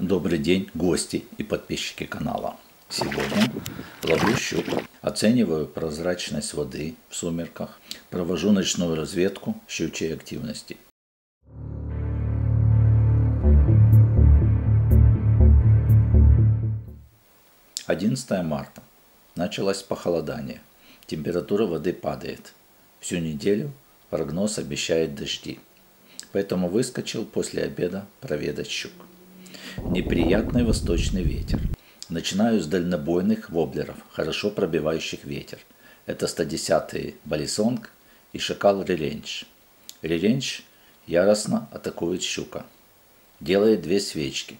Добрый день, гости и подписчики канала. Сегодня ловлю щук, оцениваю прозрачность воды в сумерках, провожу ночную разведку щучьей активности. Одиннадцатое марта. Началось похолодание. Температура воды падает. Всю неделю прогноз обещает дожди. Поэтому выскочил после обеда проведать щук неприятный восточный ветер. Начинаю с дальнобойных воблеров, хорошо пробивающих ветер. Это 110-й балисонг и шакал реренч. Реренч яростно атакует щука. Делает две свечки.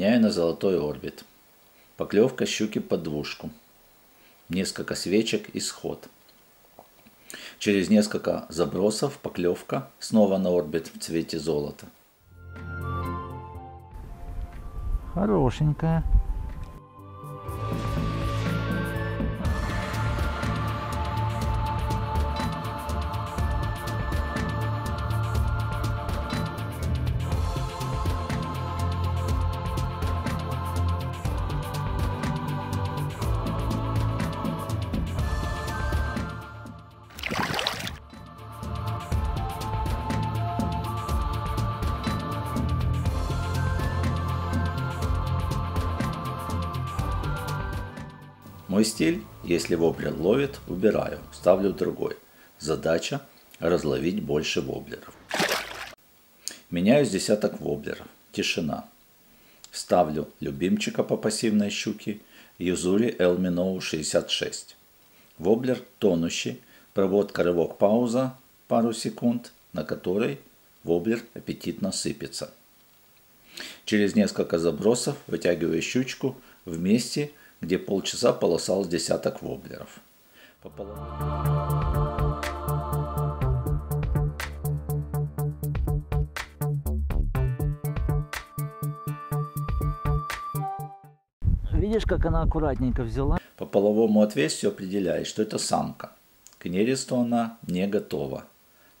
Меняю на золотой орбит. Поклевка щуки под двушку. Несколько свечек и сход. Через несколько забросов поклевка снова на орбит в цвете золота. Хорошенькая. Мой стиль, если воблер ловит, убираю, ставлю другой. Задача разловить больше воблеров. Меняю с десяток воблеров. Тишина. Ставлю любимчика по пассивной щуке Юзури Элминоу 66. Воблер тонущий, проводка рывок пауза пару секунд, на которой воблер аппетитно сыпется. Через несколько забросов вытягиваю щучку в месте, где полчаса полосал с десяток воблеров. Пополам... Видишь, как она аккуратненько взяла? По половому отверстию определяет, что это самка. К нересту она не готова.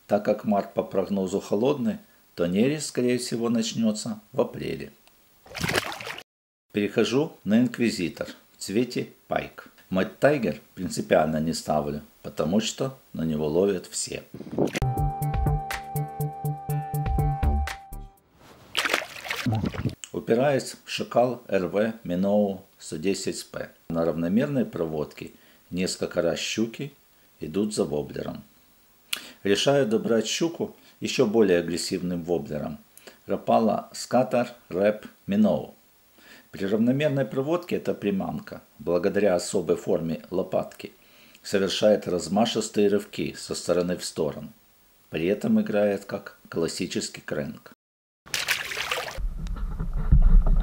Так как март по прогнозу холодный, то нерест, скорее всего, начнется в апреле. Перехожу на инквизитор цвете пайк. Мать Тайгер принципиально не ставлю, потому что на него ловят все. Упираясь в шакал РВ Миноу 110П. На равномерной проводке несколько раз щуки идут за воблером. Решаю добрать щуку еще более агрессивным воблером. Рапала Скатар Рэп Миноу. При равномерной проводке эта приманка, благодаря особой форме лопатки, совершает размашистые рывки со стороны в сторону. При этом играет как классический крэнк.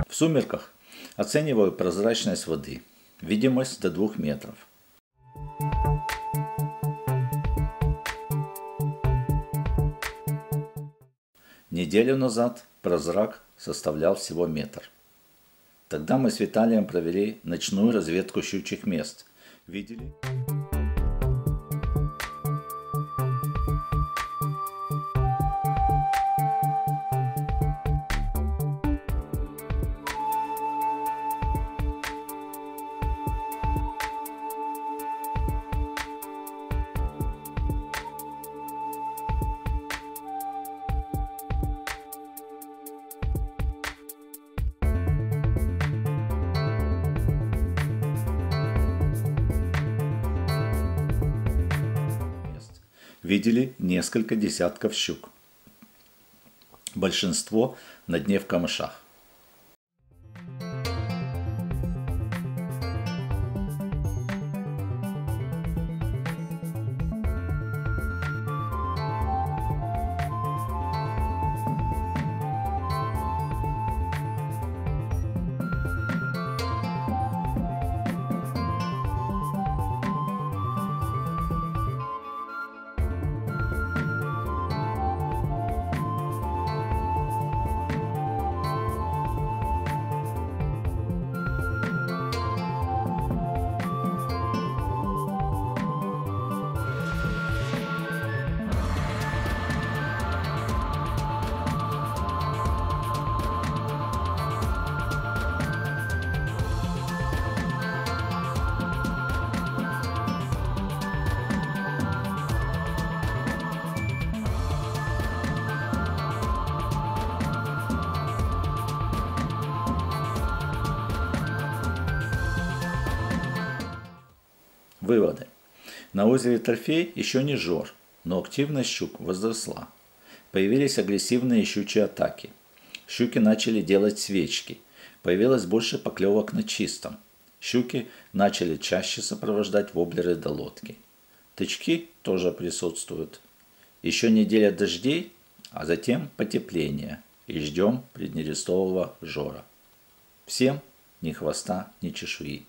В сумерках оцениваю прозрачность воды, видимость до 2 метров. Неделю назад прозрак составлял всего метр. Тогда мы с Виталием провели ночную разведку щучьих мест. Видели? Видели несколько десятков щук. Большинство на дне в камышах. Выводы. На озере Трофей еще не жор, но активность щук возросла. Появились агрессивные щучьи атаки. Щуки начали делать свечки. Появилось больше поклевок на чистом. Щуки начали чаще сопровождать воблеры до лодки. Тычки тоже присутствуют. Еще неделя дождей, а затем потепление. И ждем преднерестового жора. Всем ни хвоста, ни чешуи.